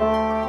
Música